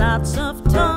lots of time.